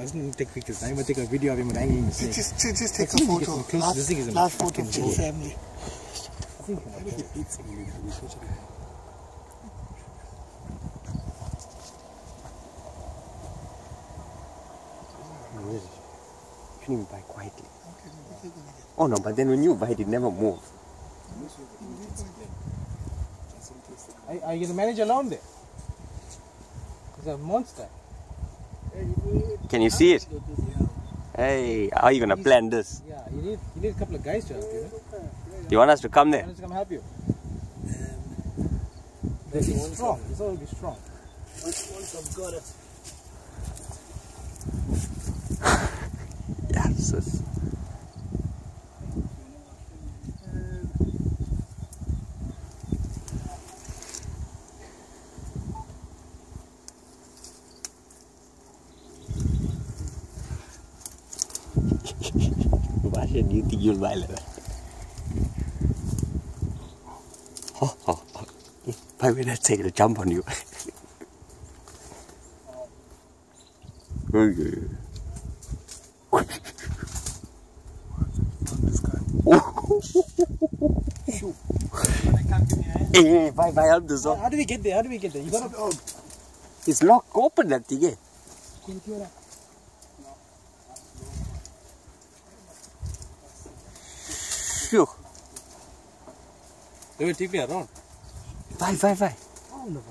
Let's not take pictures. I'm gonna take a video of him hanging in the. Just, just, just take a see if we get photo. Last, this thing is a last photo fucking of the joke. family. Shouldn't even bite quietly. Oh no, but then when you bite, it never moves. Are, are you the manager alone there? It's a monster. Can you see it? Hey, how are you gonna plan this? Yeah, you need you need a couple of guys to help you. Know? You want us to come there? Why don't you come help you? It's strong. It's already strong. Once I've got it. Yes. Yes. Why should you think you'll buy it? Oh, oh, oh. Why would I say to jump on you? Okay. Hey, if I help this How, how do we get there? How do we get there? You gotta. Oh, it's locked open that thing. Eh? Phew. They will take me around. Bye, bye, bye. Oh, no, no,